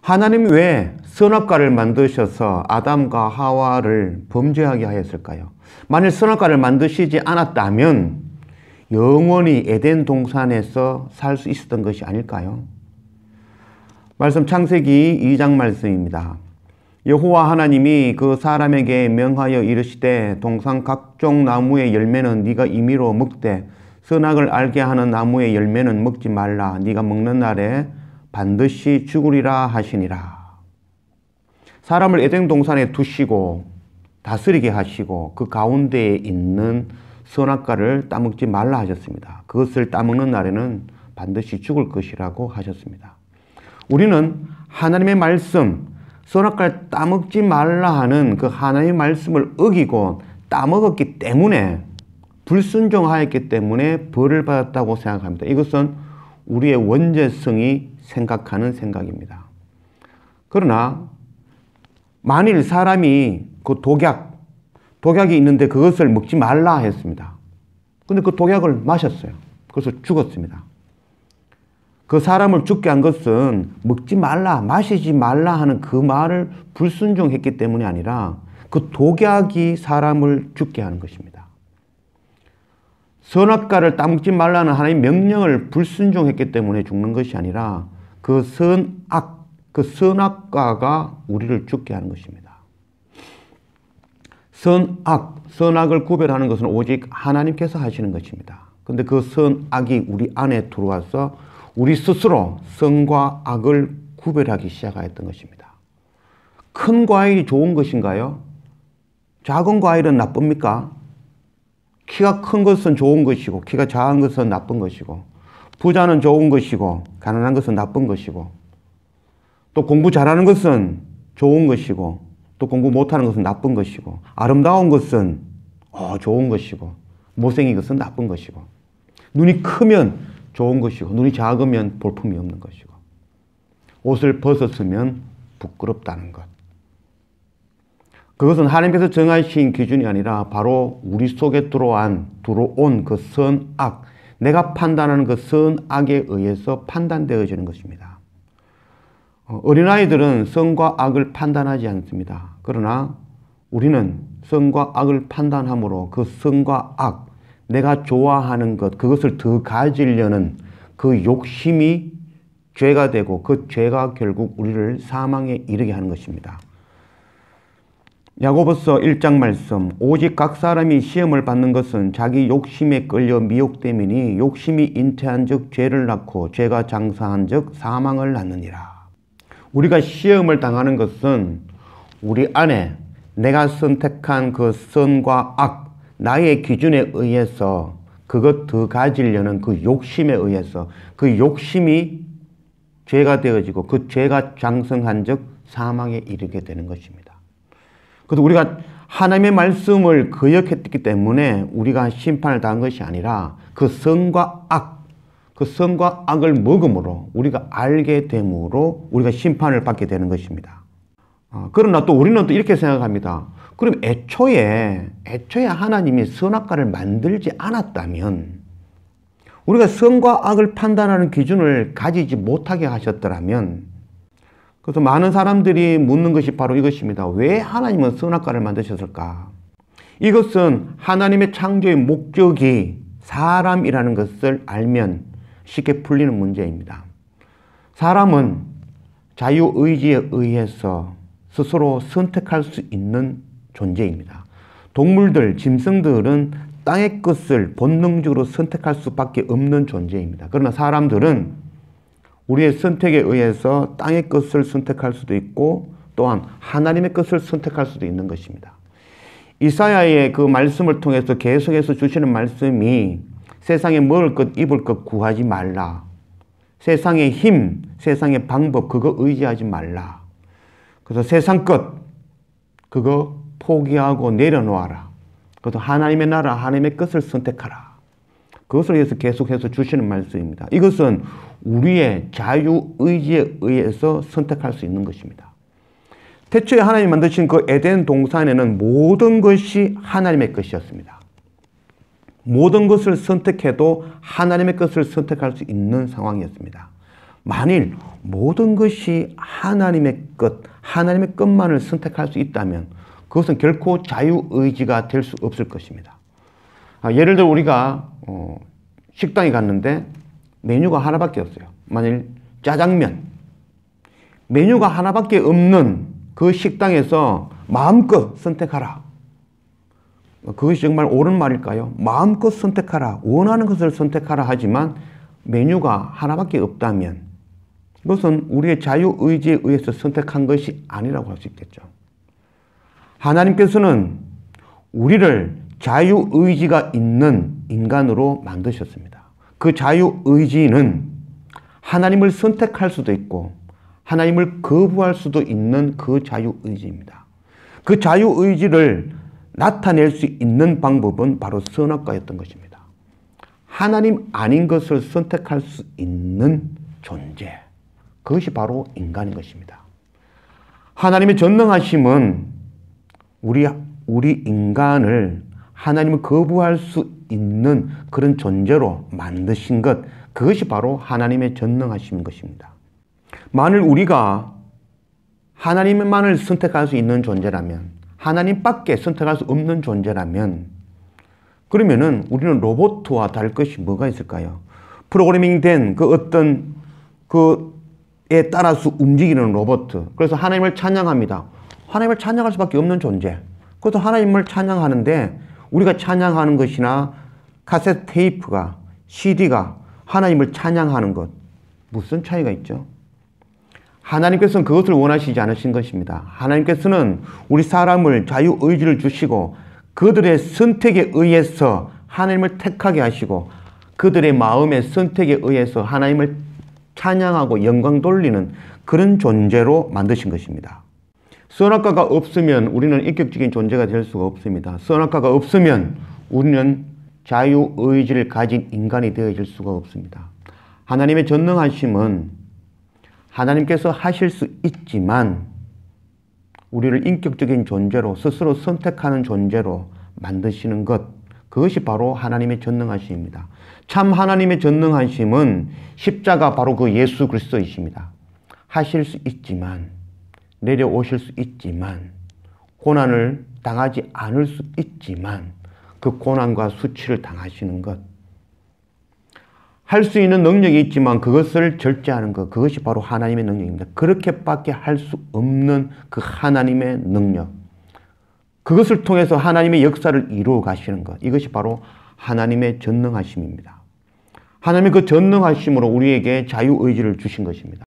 하나님 왜 선악과를 만드셔서 아담과 하와를 범죄하게 하였을까요? 만일 선악과를 만드시지 않았다면 영원히 에덴 동산에서 살 수 있었던 것이 아닐까요? 말씀 창세기 2장 말씀입니다. 여호와 하나님이 그 사람에게 명하여 이르시되 동산 각종 나무의 열매는 네가 임의로 먹되 선악을 알게 하는 나무의 열매는 먹지 말라 네가 먹는 날에 반드시 죽으리라 하시니라. 사람을 에덴 동산에 두시고 다스리게 하시고 그 가운데에 있는 선악과를 따먹지 말라 하셨습니다. 그것을 따먹는 날에는 반드시 죽을 것이라고 하셨습니다. 우리는 하나님의 말씀, 선악과를 따먹지 말라 하는 그 하나님의 말씀을 어기고 따먹었기 때문에 불순종하였기 때문에 벌을 받았다고 생각합니다. 이것은 우리의 원죄성이 생각하는 생각입니다. 그러나 만일 사람이 그 독약, 독약이 있는데 그것을 먹지 말라 했습니다. 근데 그 독약을 마셨어요. 그래서 죽었습니다. 그 사람을 죽게 한 것은 먹지 말라, 마시지 말라 하는 그 말을 불순종했기 때문이 아니라 그 독약이 사람을 죽게 하는 것입니다. 선악과를 따먹지 말라는 하나님의 명령을 불순종했기 때문에 죽는 것이 아니라 그 선악, 그 선악과가 우리를 죽게 하는 것입니다. 선악, 선악을 구별하는 것은 오직 하나님께서 하시는 것입니다. 근데 그 선악이 우리 안에 들어와서 우리 스스로 선과 악을 구별하기 시작하였던 것입니다. 큰 과일이 좋은 것인가요? 작은 과일은 나쁩니까? 키가 큰 것은 좋은 것이고, 키가 작은 것은 나쁜 것이고, 부자는 좋은 것이고, 가난한 것은 나쁜 것이고, 또 공부 잘하는 것은 좋은 것이고, 또 공부 못하는 것은 나쁜 것이고, 아름다운 것은 어, 좋은 것이고, 못생긴 것은 나쁜 것이고, 눈이 크면 좋은 것이고, 눈이 작으면 볼품이 없는 것이고, 옷을 벗었으면 부끄럽다는 것. 그것은 하나님께서 정하신 기준이 아니라 바로 우리 속에 들어온, 들어온 그 선악, 내가 판단하는 그 선악에 의해서 판단되어지는 것입니다. 어, 어린아이들은 선과 악을 판단하지 않습니다. 그러나 우리는 선과 악을 판단함으로 그 선과 악, 내가 좋아하는 것, 그것을 더 가지려는 그 욕심이 죄가 되고 그 죄가 결국 우리를 사망에 이르게 하는 것입니다. 야고보서 1장 말씀 오직 각 사람이 시험을 받는 것은 자기 욕심에 끌려 미혹됨이니 욕심이 잉태한 즉 죄를 낳고 죄가 장사한 즉 사망을 낳느니라. 우리가 시험을 당하는 것은 우리 안에 내가 선택한 그 선과 악 나의 기준에 의해서 그것 더 가지려는 그 욕심에 의해서 그 욕심이 죄가 되어지고 그 죄가 장성한 즉 사망에 이르게 되는 것입니다. 그래서 우리가 하나님의 말씀을 거역했기 때문에 우리가 심판을 당한 것이 아니라 그 성과 악, 그 성과 악을 먹음으로 우리가 알게 됨으로 우리가 심판을 받게 되는 것입니다. 어, 그러나 또 우리는 또 이렇게 생각합니다. 그럼 애초에, 애초에 하나님이 선악과를 만들지 않았다면 우리가 선과 악을 판단하는 기준을 가지지 못하게 하셨더라면 그래서 많은 사람들이 묻는 것이 바로 이것입니다. 왜 하나님은 선악과를 만드셨을까? 이것은 하나님의 창조의 목적이 사람이라는 것을 알면 쉽게 풀리는 문제입니다. 사람은 자유의지에 의해서 스스로 선택할 수 있는 존재입니다. 동물들, 짐승들은 땅의 것을 본능적으로 선택할 수밖에 없는 존재입니다. 그러나 사람들은 우리의 선택에 의해서 땅의 것을 선택할 수도 있고 또한 하나님의 것을 선택할 수도 있는 것입니다. 이사야의 그 말씀을 통해서 계속해서 주시는 말씀이 세상에 먹을 것, 입을 것 구하지 말라. 세상의 힘, 세상의 방법, 그거 의지하지 말라. 그래서 세상 것, 그거 포기하고 내려놓아라. 그래서 하나님의 나라, 하나님의 것을 선택하라. 그것을 위해서 계속해서 주시는 말씀입니다. 이것은 우리의 자유 의지에 의해서 선택할 수 있는 것입니다. 태초에 하나님 만드신 그 에덴 동산에는 모든 것이 하나님의 것이었습니다. 모든 것을 선택해도 하나님의 것을 선택할 수 있는 상황이었습니다. 만일 모든 것이 하나님의 것, 하나님의 것만을 선택할 수 있다면 그것은 결코 자유의지가 될 수 없을 것입니다. 아, 예를 들어 우리가 어, 식당에 갔는데 메뉴가 하나밖에 없어요. 만일 짜장면. 메뉴가 하나밖에 없는 그 식당에서 마음껏 선택하라. 그것이 정말 옳은 말일까요? 마음껏 선택하라. 원하는 것을 선택하라 하지만 메뉴가 하나밖에 없다면 그것은 우리의 자유의지에 의해서 선택한 것이 아니라고 할 수 있겠죠. 하나님께서는 우리를 자유의지가 있는 인간으로 만드셨습니다. 그 자유의지는 하나님을 선택할 수도 있고 하나님을 거부할 수도 있는 그 자유의지입니다. 그 자유의지를 나타낼 수 있는 방법은 바로 선악과였던 것입니다. 하나님 아닌 것을 선택할 수 있는 존재. 그것이 바로 인간인 것입니다. 하나님의 전능하심은 우리, 우리 인간을 하나님을 거부할 수 있는 그런 존재로 만드신 것, 그것이 바로 하나님의 전능하심인 것입니다. 만일 우리가 하나님만을 선택할 수 있는 존재라면, 하나님 밖에 선택할 수 없는 존재라면, 그러면은 우리는 로봇과 다를 것이 뭐가 있을까요? 프로그래밍 된 그 어떤 그에 따라서 움직이는 로봇. 그래서 하나님을 찬양합니다. 하나님을 찬양할 수밖에 없는 존재. 그래서 하나님을 찬양하는데 우리가 찬양하는 것이나 카세트 테이프가 CD가 하나님을 찬양하는 것 무슨 차이가 있죠? 하나님께서는 그것을 원하시지 않으신 것입니다. 하나님께서는 우리 사람을 자유 의지를 주시고 그들의 선택에 의해서 하나님을 택하게 하시고 그들의 마음의 선택에 의해서 하나님을 찬양하고 영광 돌리는 그런 존재로 만드신 것입니다. 선악과가 없으면 우리는 인격적인 존재가 될 수가 없습니다. 선악과가 없으면 우리는 자유의지를 가진 인간이 되어질 수가 없습니다. 하나님의 전능하심은 하나님께서 하실 수 있지만 우리를 인격적인 존재로 스스로 선택하는 존재로 만드시는 것 그것이 바로 하나님의 전능하심입니다. 참 하나님의 전능하심은 십자가 바로 그 예수 그리스도이십니다. 하실 수 있지만 내려오실 수 있지만 고난을 당하지 않을 수 있지만 그 고난과 수치를 당하시는 것. 할 수 있는 능력이 있지만 그것을 절제하는 것. 그것이 바로 하나님의 능력입니다. 그렇게밖에 할 수 없는 그 하나님의 능력. 그것을 통해서 하나님의 역사를 이루어 가시는 것. 이것이 바로 하나님의 전능하심입니다. 하나님의 그 전능하심으로 우리에게 자유의지를 주신 것입니다.